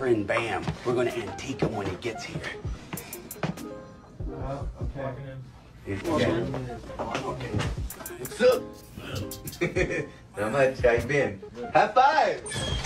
friend Bam. We're gonna antique him when he gets here. Uh, okay. Okay. What's up? Not much. How you been? High five.